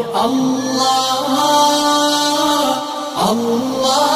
الله الله